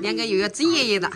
两个又要整爷爷了。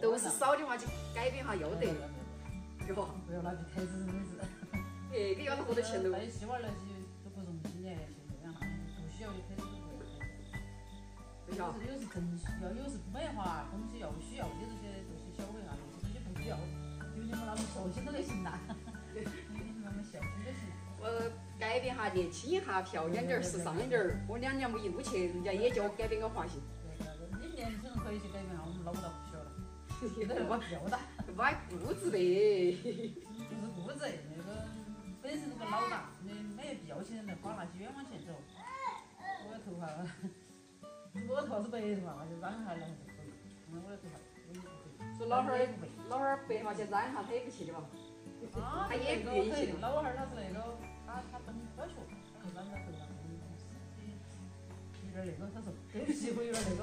都是少的话就改变下要得，哟。不要拿去太子真的是。哎，给要他好多钱喽。那些娃儿那些都不容易呢，现在样不需要的开始都不要开。对呀。有是真需要，有是美化，东西要需要的这些东西，小一下，有些东西不需要，有那么小心都就行了。有那么小心就行。我改变下，年轻一下，漂亮点儿，时尚一点儿。我两年没一路去，人家也叫我改变个发型。你年轻人可以去改变下，我们老不到不需要了。现在我不要的，买裤子的。就是裤子，那个。本身是个老大，没没必要请人来花那些冤枉钱走。我的头发，我头发是白头发，那就染下来还是可以。因为我的头发我也不会。说老汉儿，老汉儿白发去染下他也不去的吧？啊，他也不愿意去。老汉儿他是那个，他他懂科学，他就染到头上，有点那个，他说对不起，我有点那个。